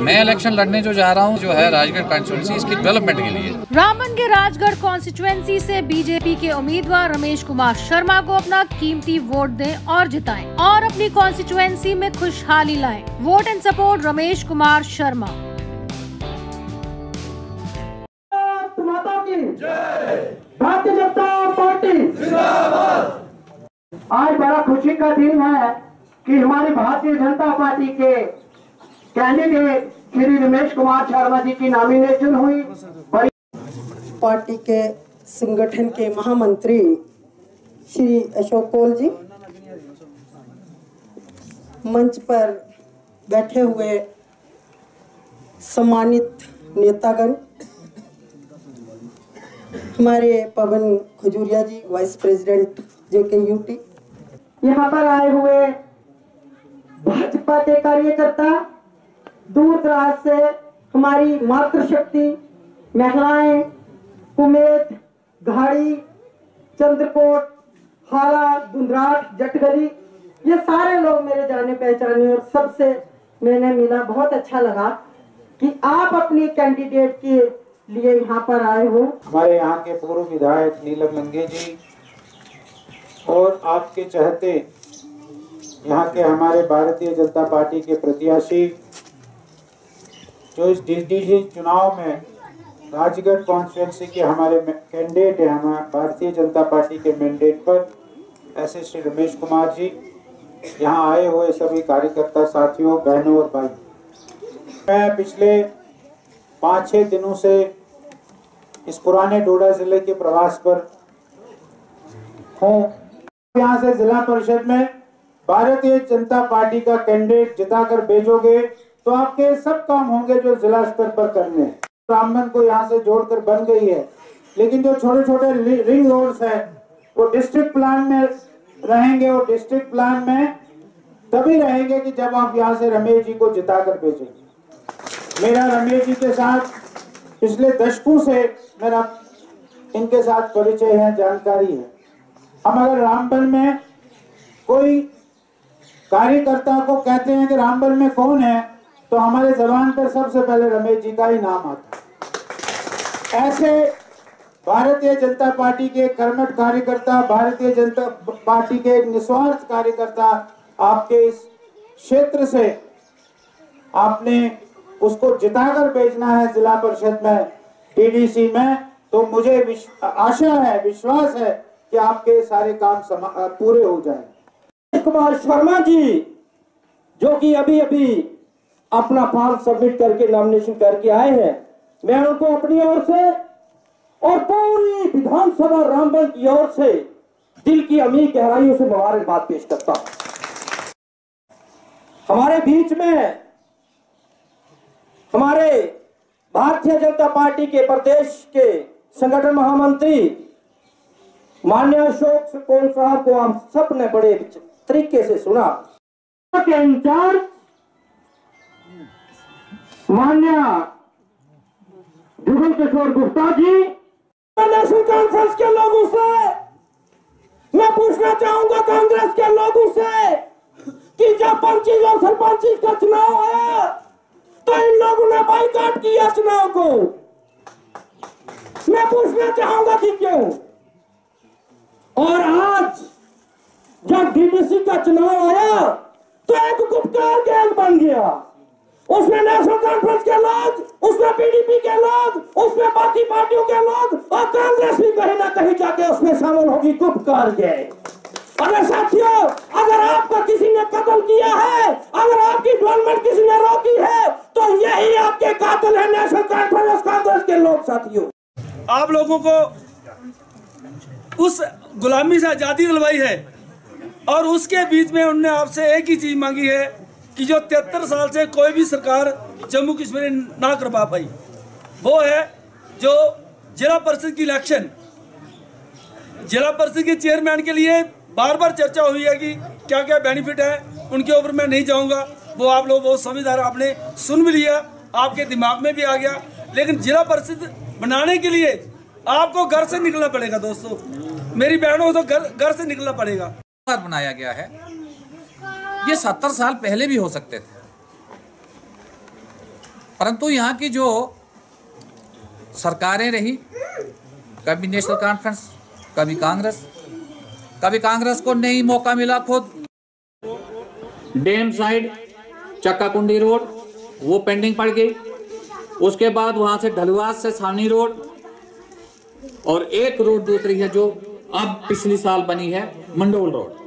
मैं इलेक्शन लड़ने जो जा रहा हूँ जो है राजगढ़ कॉन्स्टिट्यूंसी इसकी डेवलपमेंट के लिए। रामबन के राजगढ़ कॉन्स्टिट्यूएंसी से बीजेपी के उम्मीदवार रमेश कुमार शर्मा को अपना कीमती वोट दें और जिताएँ और अपनी कॉन्स्टिट्यूएंसी में खुशहाली लाएँ। Vote and support Ramesh Kumar Sharma. Bharatiya Janata Party आज बड़ा खुशी का दिन है कि हमारी भारतीय जनता पार्टी के कैंडिडेट श्री रमेश कुमार शर्मा जी की नॉमिनेशन हुई। पार्टी के संगठन के महामंत्री श्री अशोक कोल जी मंच पर बैठे हुए सम्मानित नेतागण हमारे Pawan Khajuria ji vice president J K UT यहाँ पर आए हुए भाजपा के कार्यकर्ता दूर दराज से हमारी मातृशक्ति, महिलाएँ, कुमेत, घाड़ी, चंद्रकोट, हाला दुंदराट जटगली, ये सारे लोग मेरे जाने पहचाने और सबसे मैंने मिला। बहुत अच्छा लगा कि आप अपनी कैंडिडेट के लिए यहाँ पर आए हो। हमारे यहाँ के पूर्व विधायक नीलम लंगे जी और आपके चहते यहाँ के हमारे भारतीय जनता पार्टी के प्रत्याशी जो इस डीडीसी चुनाव में राजगढ़ कॉन्स्टिट्यूंसी के हमारे कैंडिडेट हैं, हमारे भारतीय जनता पार्टी के मैंडेट पर, ऐसे श्री रमेश कुमार जी, यहाँ आए हुए सभी कार्यकर्ता साथियों, बहनों और भाई। मैं पिछले पाँच छः दिनों से इस पुराने डोडा ज़िले के प्रवास पर हूँ। यहाँ से जिला परिषद में भारतीय जनता पार्टी का कैंडिडेट जिताकर भेजोगे तो आपके सब काम होंगे जो जिला स्तर पर करने। ब्राह्मण को यहाँ से जोड़कर बन गई है। लेकिन जो छोटे छोटे रिंग रोड्स हैं, वो डिस्ट्रिक्ट प्लान में रहेंगे और डिस्ट्रिक्ट प्लान में तभी रहेंगे कि जब आप यहाँ से रमेश जी को जिताकर भेजेंगे। मेरा रमेश जी के साथ पिछले दशकों से मेरा इनके साथ परिचय है, जानकारी है। हम अगर रामबन में कोई कार्यकर्ता को कहते हैं कि रामबन में कौन है तो हमारे जबान पर सबसे पहले रमेश जी का ही नाम आता ऐसे भारतीय जनता पार्टी के कर्मठ कार्यकर्ता, भारतीय जनता पार्टी के निस्वार्थ कार्यकर्ता आपके इस क्षेत्र से आपने उसको जिताकर भेजना है जिला परिषद में टीडीसी में। तो मुझे आशा है, विश्वास है कि आपके सारे काम पूरे हो जाए कुमार शर्मा जी, जो कि अभी अभी अपना फॉर्म सबमिट करके नॉमिनेशन करके आए हैं। मैं उनको अपनी ओर से और पूरी विधानसभा रामबन की ओर से दिल की अमीर गहराइयों से मुबारकबाद पेश करता हूँ। हमारे बीच में हमारे भारतीय जनता पार्टी के प्रदेश के संगठन महामंत्री मान्य अशोक कौन साहब को हम सबने बड़े तरीके से सुना। के इंचार्ज मान्य। जुगल किशोर गुप्ता जी। नेशनल कॉन्फ्रेंस के लोगों से, मैं पूछना चाहूँगा कांग्रेस के लोगों से कि जब पंचीज और सरपंचीज का चुनाव आया तो इन लोगों ने बाइकाट किया चुनाव को। मैं पूछना चाहूँगा कि क्यों? और आज जब डीडीसी का चुनाव आया तो एक गुप्कार गैंग बन गया। उसमें नेशनल कॉन्फ्रेंस के लोग, उसमें पीडीपी के लोग, उसमें बाकी पार्टियों के लोग और कांग्रेस भी कहीं ना कहीं जाके उसमें शामिल होगी गुप्तकार गैंग अगर साथियों, अगर आपको किसी ने कत्ल किया है, अगर आपकी डेवलपमेंट किसी ने रोकी है तो यही आपके कातिल है नेशनल कॉन्फ्रेंस कांग्रेस के लोग साथियों। आप लोगों को उस गुलामी से आज़ादी दिलवाई है और उसके बीच में उनने आपसे एक ही चीज़ मांगी है कि जो तिहत्तर साल से कोई भी सरकार जम्मू कश्मीर ना करवा पाई। वो है जो जिला परिषद की इलेक्शन। जिला परिषद के चेयरमैन के लिए बार बार चर्चा हुई है कि क्या क्या बेनिफिट है, उनके ऊपर मैं नहीं जाऊँगा। वो आप लोग बहुत समझदार आपने सुन भी लिया, आपके दिमाग में भी आ गया। लेकिन जिला परिषद बनाने के लिए आपको घर से निकलना पड़ेगा, दोस्तों। मेरी बहनों को तो घर घर से निकलना पड़ेगा। बनाया गया है। ये सत्तर साल पहले भी हो सकते थे। परंतु यहाँ की जो सरकारें रही, कभी नेशनल कॉन्फ्रेंस, कभी कांग्रेस कभी कांग्रेस को नहीं मौका मिला खुद। डैम साइड चक्का कुंडी रोड, वो पेंडिंग पड़ गई। उसके बाद वहाँ से ढलवास से सानी रोड, और एक रोड दूसरी है जो अब पिछली साल बनी है, मंडोल रोड।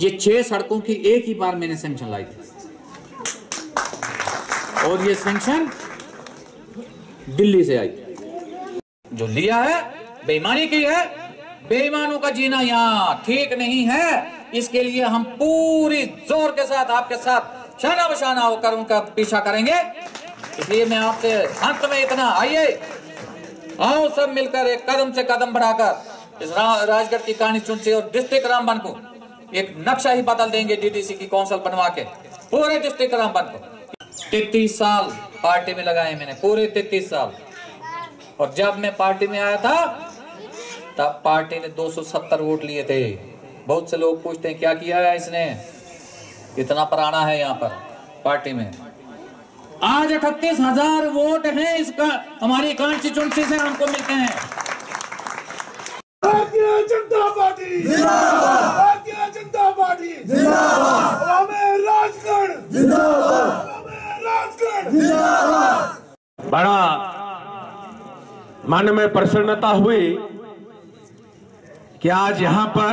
ये छह सड़कों की एक ही बार मैंने सेंक्शन लाई थी। और ये सेंक्शन दिल्ली से आई जो लिया है, बेईमानी की है, बेईमानों का जीना यहाँ ठीक नहीं है। इसके लिए हम पूरी ज़ोर के साथ, आपके साथ शाना बशाना होकर उनका पीछा करेंगे। इसलिए मैं आपसे अंत में इतना, आइए। आओ सब मिलकर एक कदम से कदम बढ़ाकर इस राजगढ़ की कहानी चुनसी और डिस्ट्रिक्ट रामबन को। एक नक्शा ही बदल देंगे डीडीसी की काउंसिल बनवा के। पूरे डिस्ट्रिक्ट रामबन को। तैतीस साल पार्टी में लगाए मैंने पूरे तैतीस साल। और जब मैं पार्टी में आया था तब पार्टी ने 270 वोट लिए थे। बहुत से लोग पूछते हैं क्या किया है इसने? इतना पुराना है यहाँ पर पार्टी में। आज अठतीस हज़ार वोट हैं इसका हमारी कॉन्स्टिट्यूंसी से हमको मिलते हैं। भारतीय जनता पार्टी भारतीय जनता पार्टी हमें राजगढ़ हमें राजगढ़ बड़ा मन में प्रसन्नता हुई कि आज यहाँ पर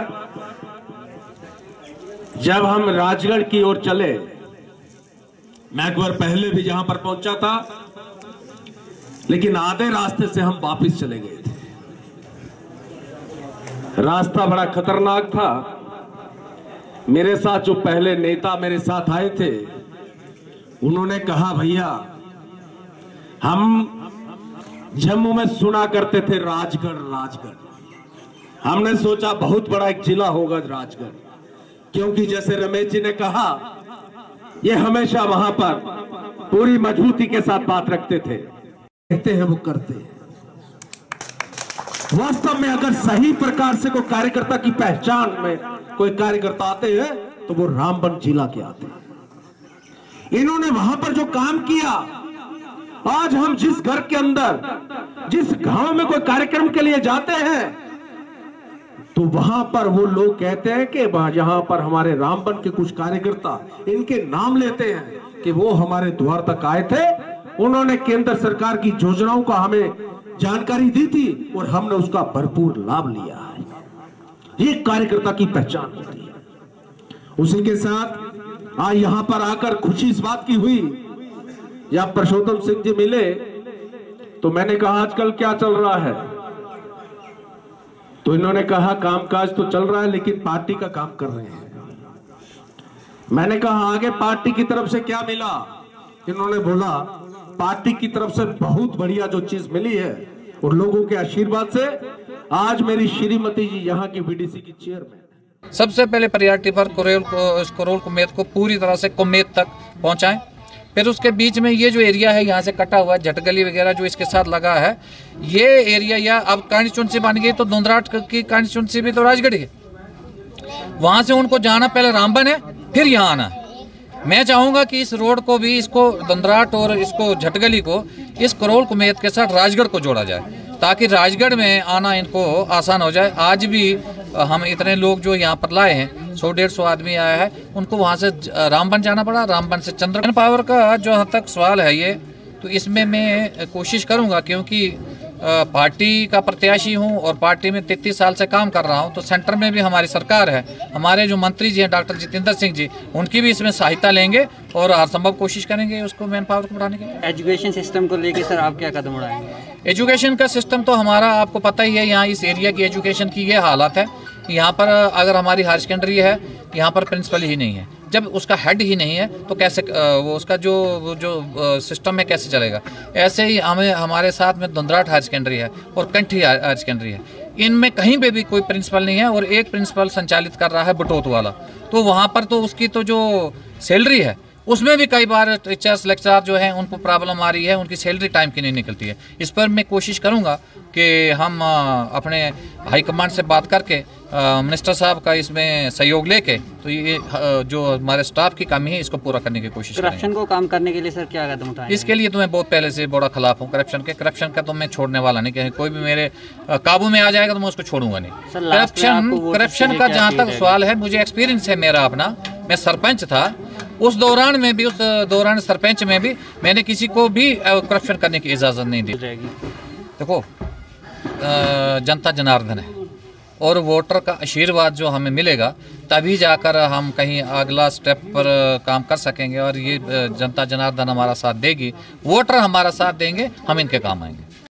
जब हम राजगढ़ की ओर चले, मैं एक बार पहले भी जहाँ पर पहुँचा था, लेकिन आधे रास्ते से हम वापस चले गए थे। रास्ता बड़ा खतरनाक था। मेरे साथ जो पहले नेता मेरे साथ आए थे, उन्होंने कहा, भैया हम जम्मू में सुना करते थे राजगढ़ राजगढ़। हमने सोचा बहुत बड़ा एक जिला होगा राजगढ़। क्योंकि जैसे रमेश जी ने कहा, ये हमेशा वहाँ पर पूरी मजबूती के साथ बात रखते थे। कहते हैं वो करते हैं। वास्तव में अगर सही प्रकार से कोई कार्यकर्ता की पहचान में कोई कार्यकर्ता आते हैं तो वो रामबन जिला के आते हैं। इन्होंने वहाँ पर जो काम किया आज हम जिस घर के अंदर, जिस गाँव में कोई कार्यक्रम के लिए जाते हैं तो वहाँ पर वो लोग कहते हैं कि यहाँ पर हमारे रामबन के कुछ कार्यकर्ता इनके नाम लेते हैं कि वो हमारे द्वार तक आए थे। उन्होंने केंद्र सरकार की योजनाओं का हमें जानकारी दी थी और हमने उसका भरपूर लाभ लिया है। ये कार्यकर्ता की पहचान होती है। उसी के साथ, आज यहाँ पर आकर खुशी इस बात की हुई या परशोत्तम सिंह जी मिले तो मैंने कहा, आजकल क्या चल रहा है? तो इन्होंने कहा, कामकाज तो चल रहा है, लेकिन पार्टी का काम कर रहे हैं। मैंने कहा, आगे पार्टी की तरफ़ से क्या मिला? इन्होंने बोला, पार्टी की तरफ़ से बहुत बढ़िया जो चीज़ मिली है। और लोगों के आशीर्वाद से आज मेरी श्रीमती जी यहाँ की बीडीसी की चेयरमैन सबसे पहले प्रायोरिटी पर कुरेल को इस कुरोल कुमेत को पूरी तरह से कुमेत तक पहुंचाएँ। फिर उसके बीच में ये जो एरिया है, यहाँ से कटा हुआ झटगली वगैरह जो इसके साथ लगा है, ये एरिया या अब कॉन्स्टिट्यूंसी बन गई तो धुंधराट की कॉन्स्टिट्यूंसी भी तो राजगढ़ है। वहाँ से उनको जाना पहले रामबन है, फिर यहाँ आना मैं चाहूँगा कि इस रोड को भी, इसको दंदराट और इसको झटगली को, इस करोल कुमेत के साथ राजगढ़ को जोड़ा जाए, ताकि राजगढ़ में आना इनको आसान हो जाए। आज भी हम इतने लोग जो यहाँ पर लाए हैं सौ डेढ़ सौ आदमी आया है। उनको वहाँ से रामबन जाना पड़ा। रामबन से चंद्र पावर का जो हद तक सवाल है ये तो इसमें मैं कोशिश करूँगा क्योंकि पार्टी का प्रत्याशी हूँ और पार्टी में तैतीस साल से काम कर रहा हूँ तो सेंटर में भी हमारी सरकार है। हमारे जो मंत्री जी हैं डॉक्टर जितेंद्र सिंह जी उनकी भी इसमें सहायता लेंगे और हर संभव कोशिश करेंगे उसको मैन पावर को बढ़ाने के लिए। एजुकेशन सिस्टम को लेकर सर आप क्या कदम उठाएँगे? एजुकेशन का सिस्टम तो हमारा आपको पता ही है यहाँ इस एरिया की एजुकेशन की ये हालत है। यहाँ पर, अगर हमारी हायर सेकेंडरी है, यहाँ पर प्रिंसिपल ही नहीं है। जब उसका हेड ही नहीं है तो कैसे वो उसका जो जो सिस्टम है कैसे चलेगा? ऐसे ही हमें, हमारे साथ में धुंधराट हायर सेकेंडरी है और कंठी हायर सेकेंडरी है। इनमें कहीं पे भी कोई प्रिंसिपल नहीं है और एक प्रिंसिपल संचालित कर रहा है बटोत वाला। तो वहाँ पर तो उसकी तो जो सैलरी है, उसमें भी कई बार टीचर्स लेक्चरार जो हैं, उनको प्रॉब्लम आ रही है, उनकी सैलरी टाइम की नहीं निकलती है। इस पर मैं कोशिश करूँगा कि हम अपने हाईकमांड से बात करके मिनिस्टर साहब का इसमें सहयोग लेके तो ये जो हमारे स्टाफ की कमी है इसको पूरा करने की कोशिश करप्शन को काम करने के लिए सर क्या कदम उठाएँगे? इसके लिए तो मैं बहुत पहले से बड़ा खिलाफ हूँ। करप्शन के करप्शन का तो मैं छोड़ने वाला नहीं कि कोई भी मेरे काबू में आ जाएगा तो मैं उसको छोड़ूँगा नहीं। करप्शन करप्शन का जहाँ तक सवाल है मुझे एक्सपीरियंस है मेरा अपना। मैं सरपंच था। उस दौरान में भी उस दौरान सरपंच में भी मैंने किसी को भी करप्शन करने की इजाज़त नहीं दी। देखो जनता जनार्दन है। और वोटर का आशीर्वाद जो हमें मिलेगा, तभी जाकर हम कहीं अगला स्टेप पर काम कर सकेंगे और ये जनता जनार्दन हमारा साथ देगी। वोटर हमारा साथ देंगे, हम इनके काम आएँगे।